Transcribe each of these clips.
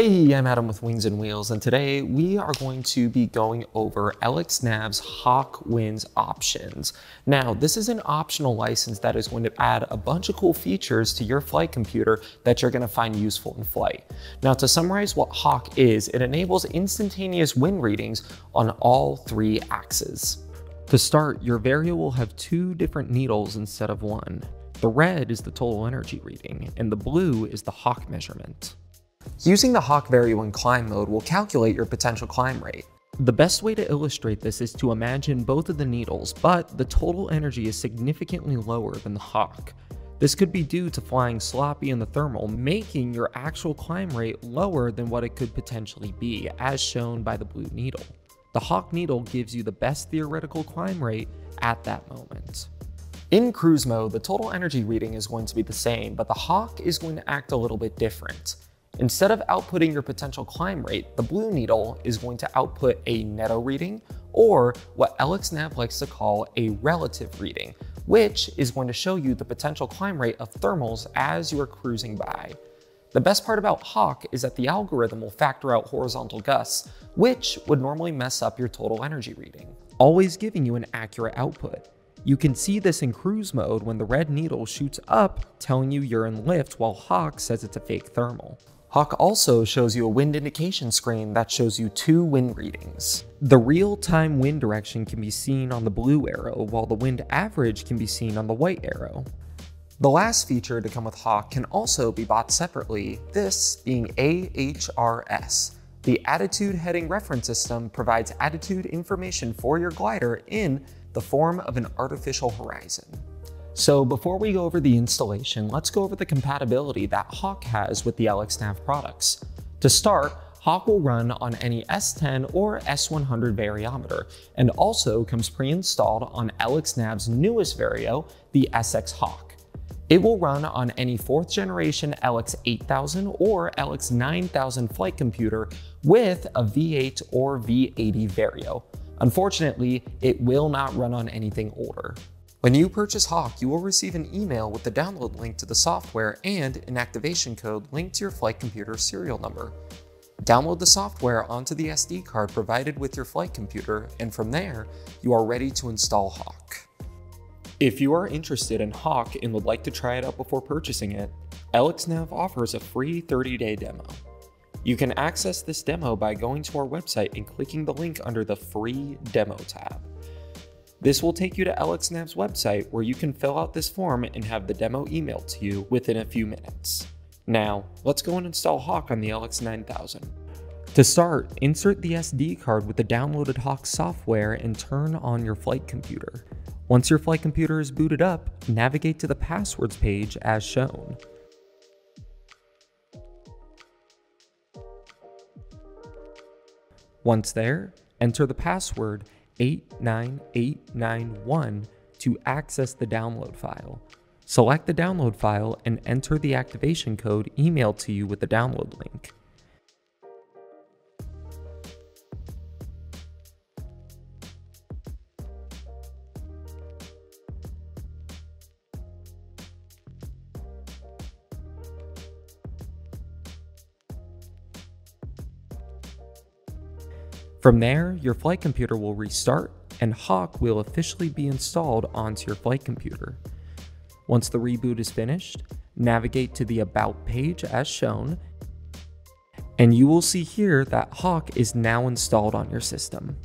Hey, I'm Adam with Wings and Wheels, and today we are going to be going over LXNav's Hawk Winds options. Now, this is an optional license that is going to add a bunch of cool features to your flight computer that you're going to find useful in flight. Now, to summarize what Hawk is, it enables instantaneous wind readings on all three axes. To start, your Vario will have two different needles instead of one. The red is the total energy reading, and the blue is the Hawk measurement. Using the Hawk in climb mode will calculate your potential climb rate. The best way to illustrate this is to imagine both of the needles, but the total energy is significantly lower than the Hawk. This could be due to flying sloppy in the thermal, making your actual climb rate lower than what it could potentially be, as shown by the blue needle. The Hawk needle gives you the best theoretical climb rate at that moment. In cruise mode, the total energy reading is going to be the same, but the Hawk is going to act a little bit different. Instead of outputting your potential climb rate, the blue needle is going to output a netto reading, or what LXNav likes to call a relative reading, which is going to show you the potential climb rate of thermals as you are cruising by. The best part about Hawk is that the algorithm will factor out horizontal gusts, which would normally mess up your total energy reading, always giving you an accurate output. You can see this in cruise mode when the red needle shoots up, telling you you're in lift while Hawk says it's a fake thermal. Hawk also shows you a wind indication screen that shows you two wind readings. The real-time wind direction can be seen on the blue arrow, while the wind average can be seen on the white arrow. The last feature to come with Hawk can also be bought separately, this being AHRS. The Attitude Heading Reference System provides attitude information for your glider in the form of an artificial horizon. So before we go over the installation, let's go over the compatibility that Hawk has with the LXNav products. To start, Hawk will run on any S10 or S100 variometer, and also comes pre-installed on LXNav's newest Vario, the SX Hawk. It will run on any 4th generation LX8000 or LX9000 flight computer with a V8 or V80 Vario. Unfortunately, it will not run on anything older. When you purchase Hawk, you will receive an email with the download link to the software and an activation code linked to your flight computer serial number. Download the software onto the SD card provided with your flight computer, and from there, you are ready to install Hawk. If you are interested in Hawk and would like to try it out before purchasing it, LXNav offers a free 30-day demo. You can access this demo by going to our website and clicking the link under the Free Demo tab. This will take you to LXNav's website where you can fill out this form and have the demo emailed to you within a few minutes. Now, let's go and install Hawk on the LX9000. To start, insert the SD card with the downloaded Hawk software and turn on your flight computer. Once your flight computer is booted up, navigate to the passwords page as shown. Once there, enter the password 89891 to access the download file. Select the download file and enter the activation code emailed to you with the download link. From there, your flight computer will restart and Hawk will officially be installed onto your flight computer. Once the reboot is finished, navigate to the About page as shown, and you will see here that Hawk is now installed on your system.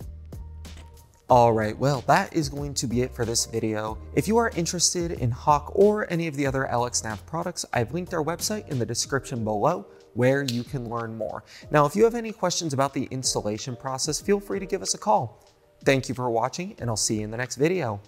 Alright, well that is going to be it for this video. If you are interested in Hawk or any of the other LXNav products, I've linked our website in the description below where you can learn more. Now, if you have any questions about the installation process, feel free to give us a call. Thank you for watching, and I'll see you in the next video.